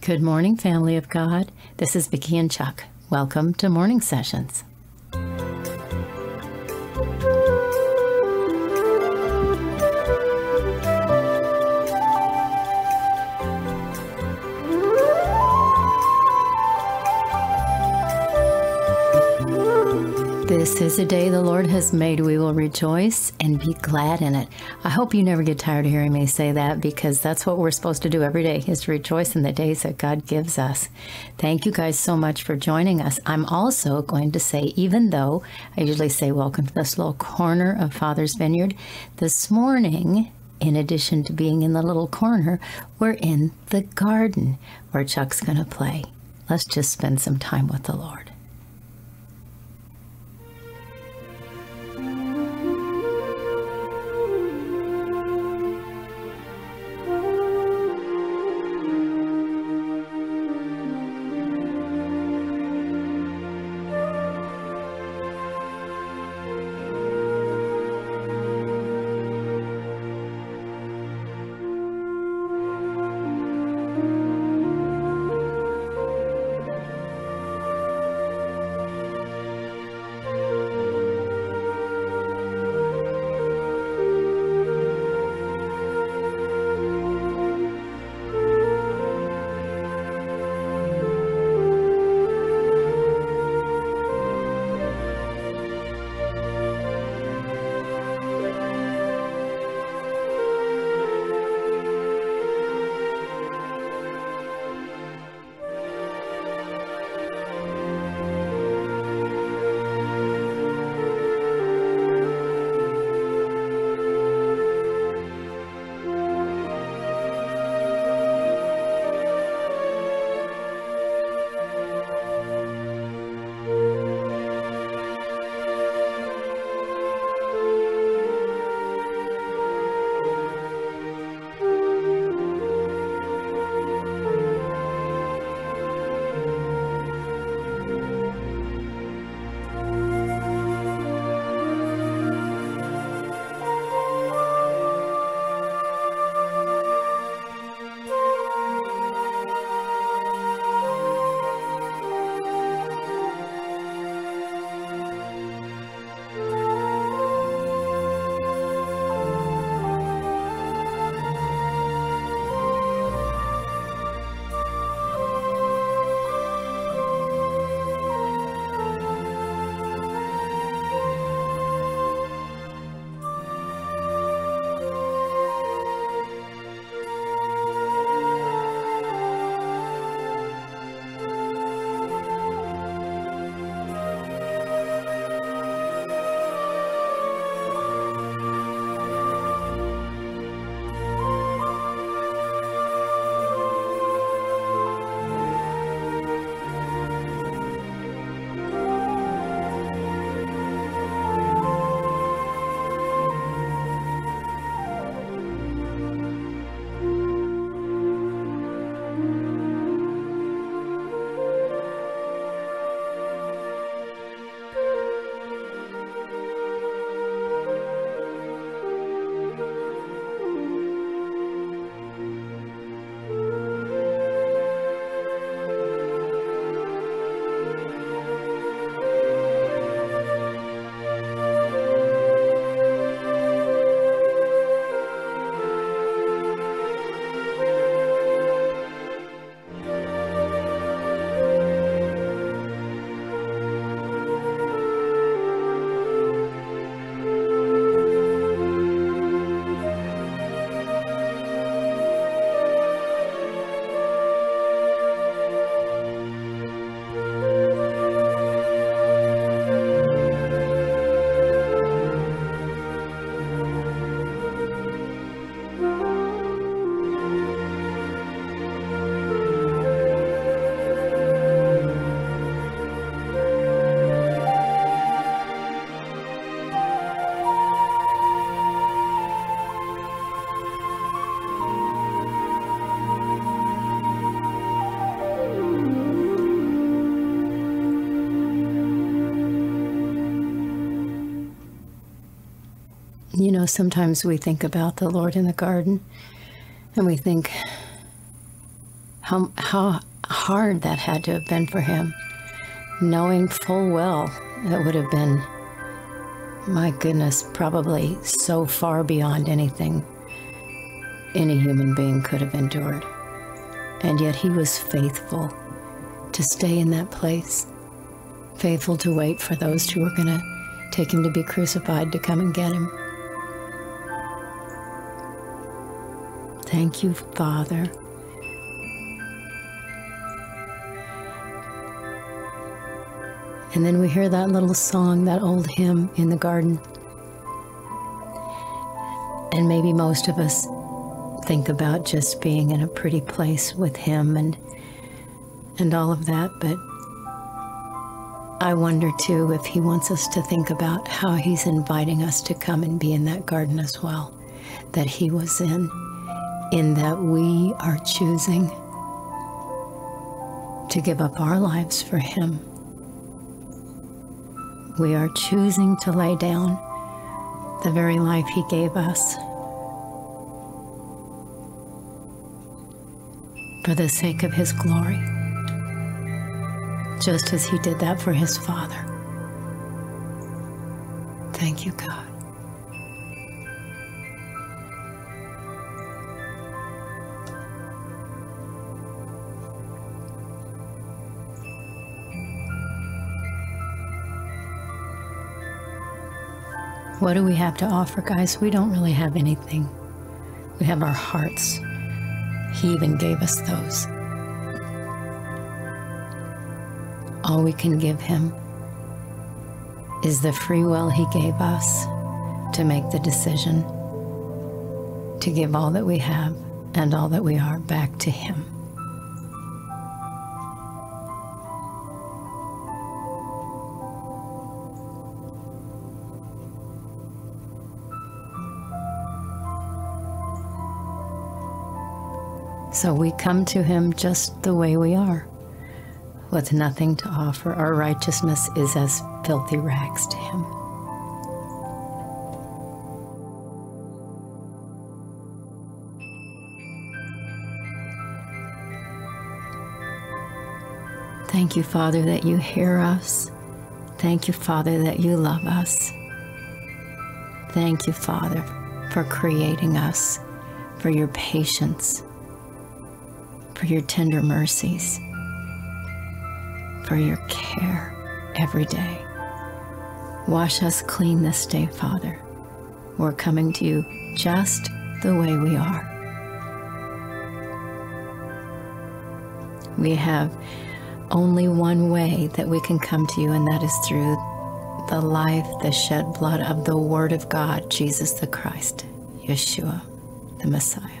Good morning, family of God. This is Vicky and Chuck. Welcome to Morning Sessions. This is a day the Lord has made. We will rejoice and be glad in it. I hope you never get tired of hearing me say that because that's what we're supposed to do every day is to rejoice in the days that God gives us. Thank you guys so much for joining us. I'm also going to say, even though I usually say welcome to this little corner of Father's Vineyard, this morning in addition to being in the little corner, we're in the garden where Chuck's going to play. Let's just spend some time with the Lord. Sometimes we think about the Lord in the garden and we think, how, how hard that had to have been for him, knowing full well that would have been, my goodness, probably so far beyond anything any human being could have endured. And yet he was faithful to stay in that place, faithful to wait for those who were going to take him to be crucified to come and get him. Thank you, Father. And then we hear that little song, that old hymn in the garden. And maybe most of us think about just being in a pretty place with him and and all of that, but I wonder too if he wants us to think about how he's inviting us to come and be in that garden as well that he was in, in that we are choosing to give up our lives for him. We are choosing to lay down the very life He gave us for the sake of His glory, just as He did that for His Father. Thank you, God. What do we have to offer, guys? We don't really have anything. We have our hearts. He even gave us those. All we can give Him is the free will He gave us to make the decision to give all that we have and all that we are back to Him. So we come to him just the way we are, with nothing to offer. Our righteousness is as filthy rags to him. Thank you, Father, that you hear us. Thank you, Father, that you love us. Thank you, Father, for creating us, for your patience for your tender mercies, for your care every day. Wash us clean this day, Father. We're coming to you just the way we are. We have only one way that we can come to you, and that is through the life, the shed blood of the Word of God, Jesus the Christ, Yeshua, the Messiah.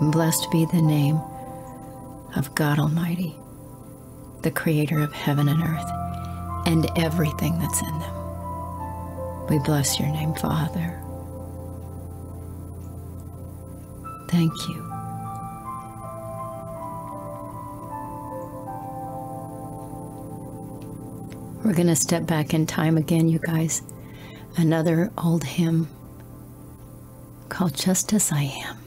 Blessed be the name of God Almighty, the creator of heaven and earth and everything that's in them. We bless your name, Father. Thank you. We're going to step back in time again, you guys. Another old hymn called Just As I Am.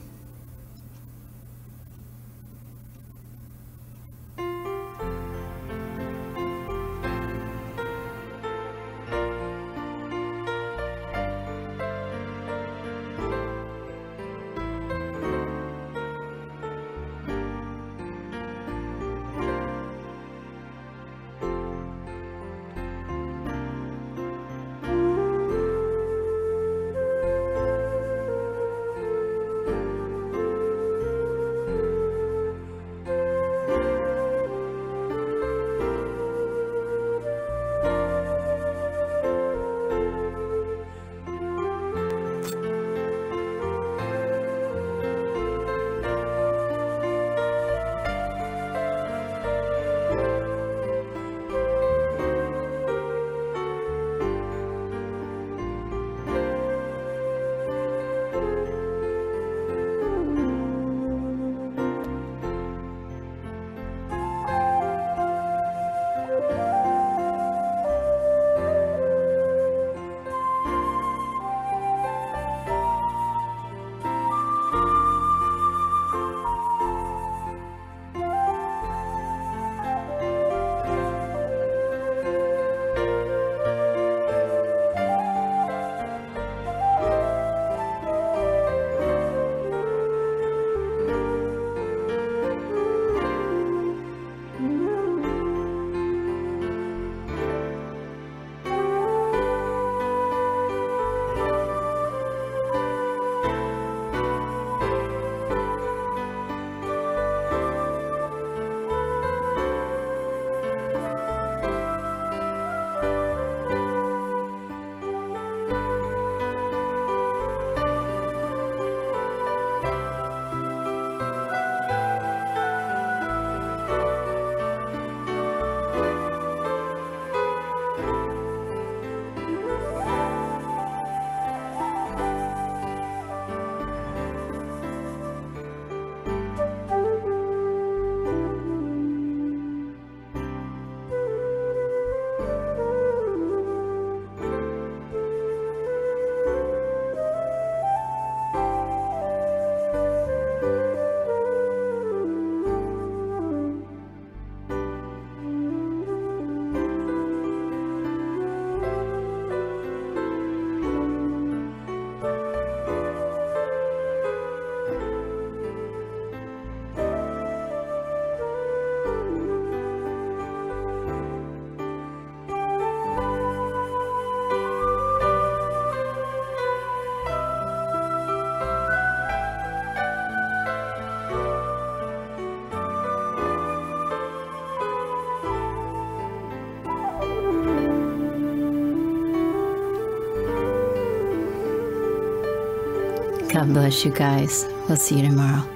God bless you guys. We'll see you tomorrow.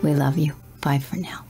We love you. Bye for now.